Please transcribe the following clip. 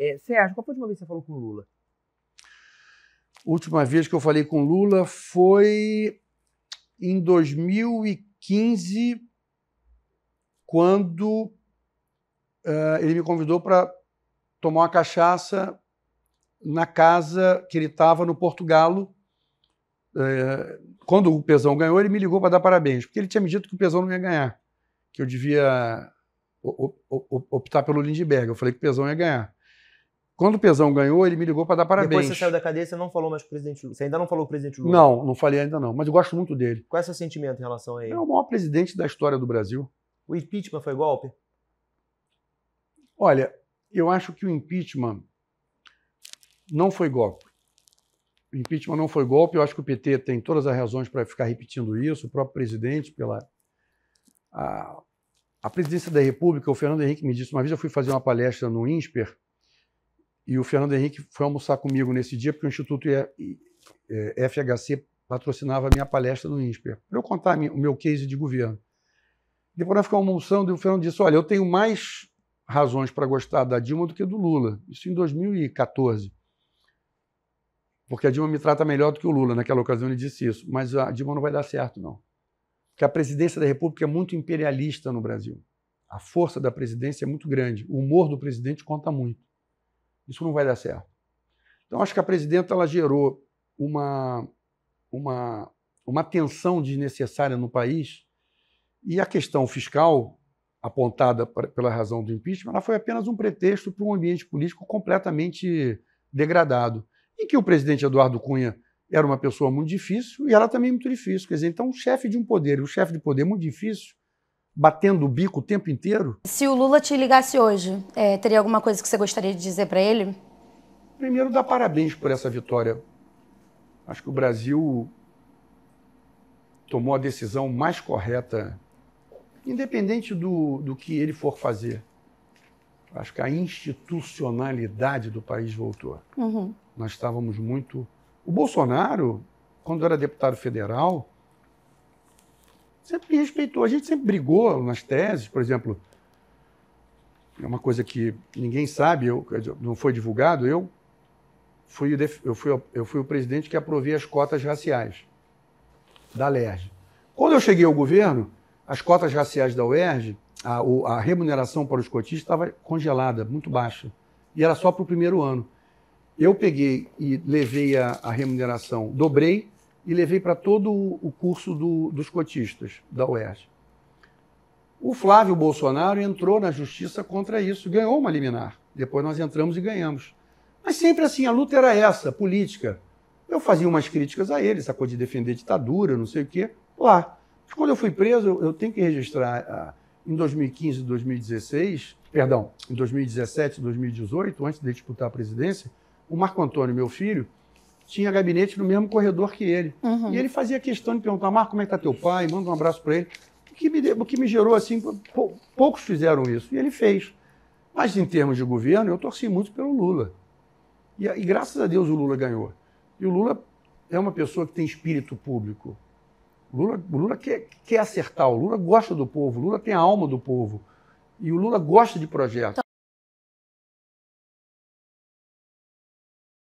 É, Sérgio, qual foi a última vez que você falou com o Lula? Última vez que eu falei com Lula foi em 2015, quando uh, ele me convidou para tomar uma cachaça na casa que ele estava no Portugalo. Uh, quando o Pesão ganhou, ele me ligou para dar parabéns, porque ele tinha me dito que o Pesão não ia ganhar, que eu devia optar pelo Lindbergh. Eu falei que o Pesão ia ganhar. Quando o Pesão ganhou, ele me ligou para dar parabéns. Depois você saiu da cadeia, você não falou mais com o presidente Lula. Você ainda não falou com o presidente Lula? Não, não falei ainda não, mas eu gosto muito dele. Qual é o seu sentimento em relação a ele? É o maior presidente da história do Brasil. O impeachment foi golpe? Olha, eu acho que o impeachment não foi golpe. O impeachment não foi golpe. Eu acho que o PT tem todas as razões para ficar repetindo isso. O próprio presidente, pela a, a presidência da República, o Fernando Henrique me disse uma vez, eu fui fazer uma palestra no INSPER e o Fernando Henrique foi almoçar comigo nesse dia, porque o Instituto FHC patrocinava a minha palestra no INSPER, para eu contar o meu case de governo. Depois nós ficamos almoçando e o Fernando disse: Olha, eu tenho mais razões para gostar da Dilma do que do Lula. Isso em 2014. Porque a Dilma me trata melhor do que o Lula. Naquela ocasião ele disse isso. Mas a Dilma não vai dar certo, não. Porque a presidência da República é muito imperialista no Brasil. A força da presidência é muito grande. O humor do presidente conta muito. Isso não vai dar certo. Então, acho que a presidenta ela gerou uma, uma, uma tensão desnecessária no país e a questão fiscal, apontada pela razão do impeachment, ela foi apenas um pretexto para um ambiente político completamente degradado, em que o presidente Eduardo Cunha era uma pessoa muito difícil e ela também muito difícil. Quer dizer, então, o chefe de um poder e o chefe de poder muito difícil, batendo o bico o tempo inteiro. Se o Lula te ligasse hoje, é, teria alguma coisa que você gostaria de dizer para ele? Primeiro, dar parabéns por essa vitória. Acho que o Brasil tomou a decisão mais correta, independente do, do que ele for fazer. Acho que a institucionalidade do país voltou. Uhum. Nós estávamos muito. O Bolsonaro, quando era deputado federal, sempre respeitou. A gente sempre brigou nas teses, por exemplo. É uma coisa que ninguém sabe, eu, não foi divulgado. Eu fui, eu, fui, eu fui o presidente que aprovei as cotas raciais da LERJ. Quando eu cheguei ao governo, as cotas raciais da UERJ, a, a remuneração para os cotistas estava congelada, muito baixa. E era só para o primeiro ano. Eu peguei e levei a, a remuneração, dobrei e levei para todo o curso do, dos cotistas da UERJ. O Flávio Bolsonaro entrou na justiça contra isso, ganhou uma liminar. Depois nós entramos e ganhamos. Mas sempre assim, a luta era essa, política. Eu fazia umas críticas a ele, coisa de defender ditadura, não sei o quê, lá. Mas quando eu fui preso, eu tenho que registrar ah, em 2015 e 2016, perdão, em 2017 e 2018, antes de disputar a presidência, o Marco Antônio, meu filho, tinha gabinete no mesmo corredor que ele. Uhum. E ele fazia questão de perguntar, Marco, como é que está teu pai? Manda um abraço para ele. O que, me, o que me gerou assim, poucos fizeram isso. E ele fez. Mas em termos de governo, eu torci muito pelo Lula. E, e graças a Deus o Lula ganhou. E o Lula é uma pessoa que tem espírito público. O Lula, o Lula quer, quer acertar, o Lula gosta do povo, o Lula tem a alma do povo. E o Lula gosta de projetos.